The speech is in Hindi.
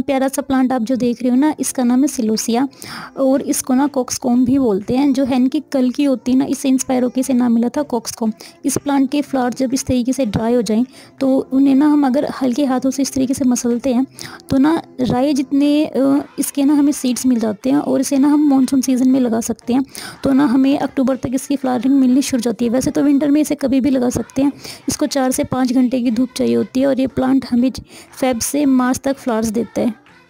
प्यारा सा प्लांट आप जो देख रहे हो ना, इसका नाम है सिलोसिया और इसको ना कॉक्सकॉम भी बोलते हैं। जो हैन की कल की होती है ना इससे इंस्पायर होकर इसे नाम मिला था कॉक्सकॉम इस प्लांट के फ्लावर जब इस तरीके से ड्राई हो जाएँ तो उन्हें ना हम अगर हल्के हाथों से इस तरीके से मसलते हैं तो ना राय जितने इसके ना हमें सीड्स मिल जाते हैं और इसे ना हम मानसून सीज़न में लगा सकते हैं तो ना हमें अक्टूबर तक इसकी फ्लावरिंग मिलनी शुरू जाती है। वैसे तो विंटर में इसे कभी भी लगा सकते हैं। इसको चार से पाँच घंटे की धूप चाहिए होती है और ये प्लांट हमें फेब से मार्च तक फ्लावर्स देता है।